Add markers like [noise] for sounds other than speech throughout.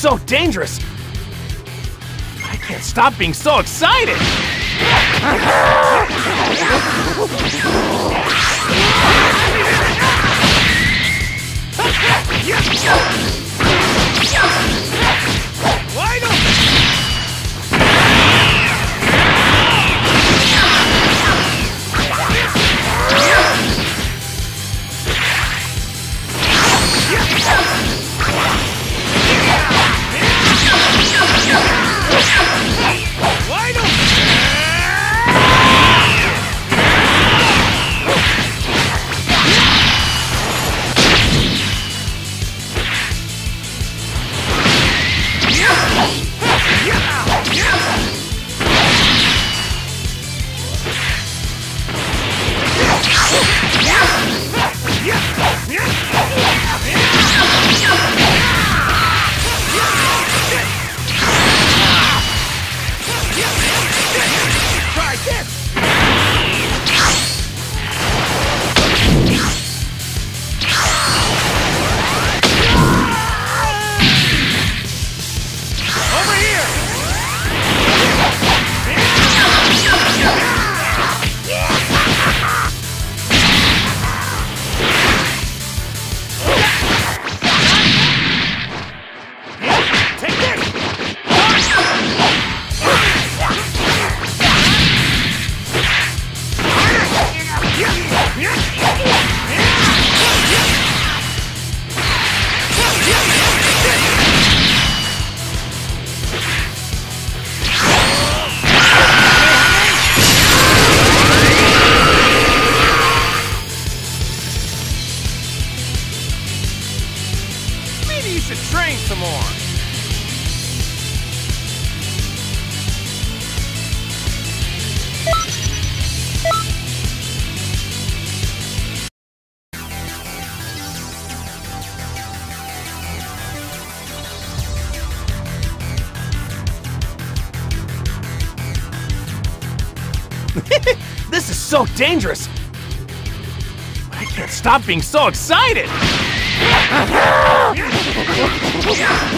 so dangerous. I can't stop being so excited. Should train some more. [laughs] this is so dangerous. I can't stop being so excited. [laughs] Yeah!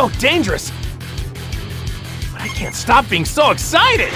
So dangerous. But I can't stop being so excited.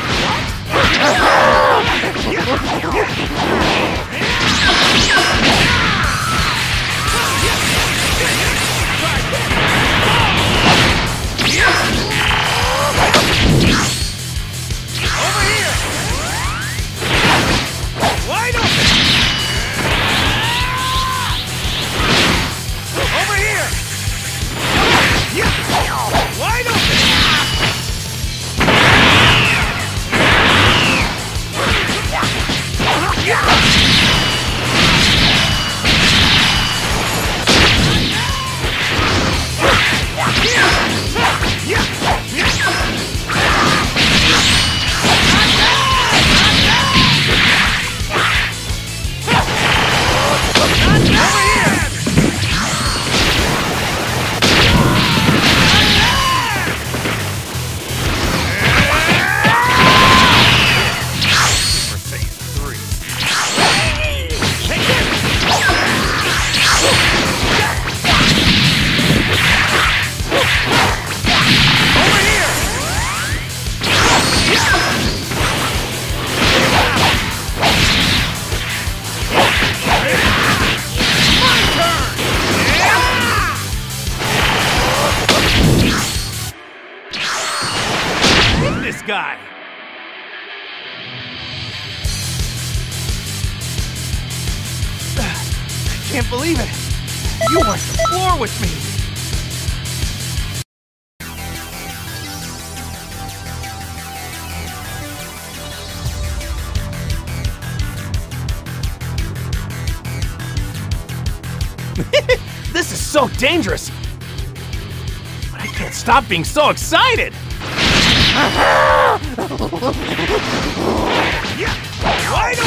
Can't believe it. You wiped the floor with me. [laughs] this is so dangerous. But I can't stop being so excited. [laughs] Yeah! Wide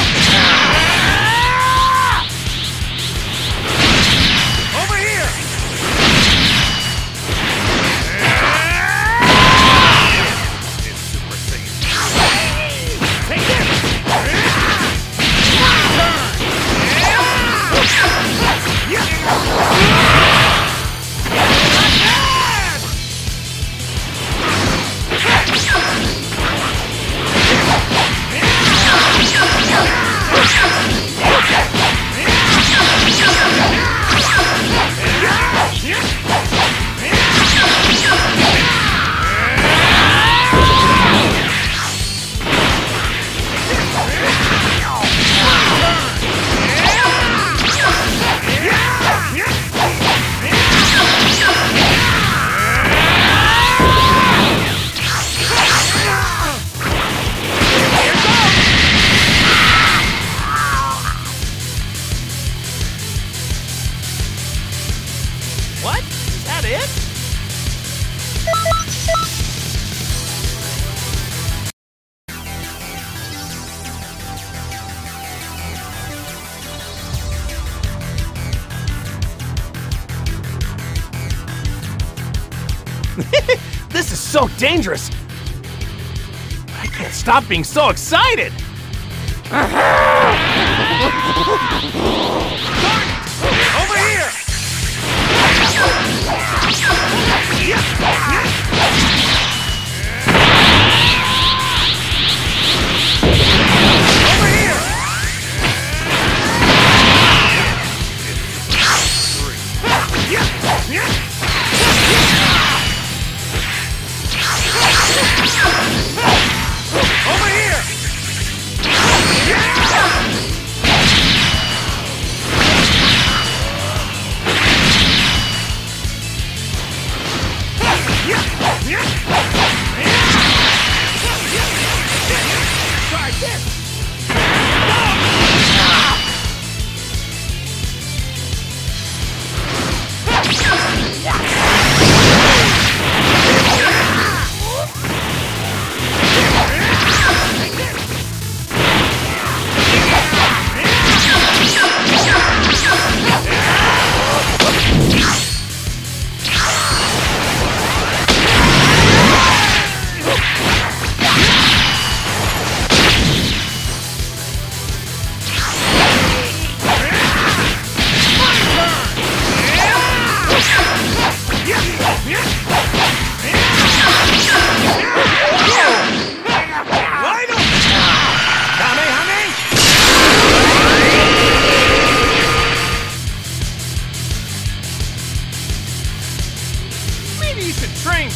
[laughs] this is so dangerous. I can't stop being so excited. [laughs]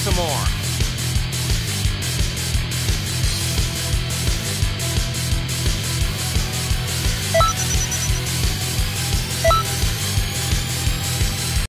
some more.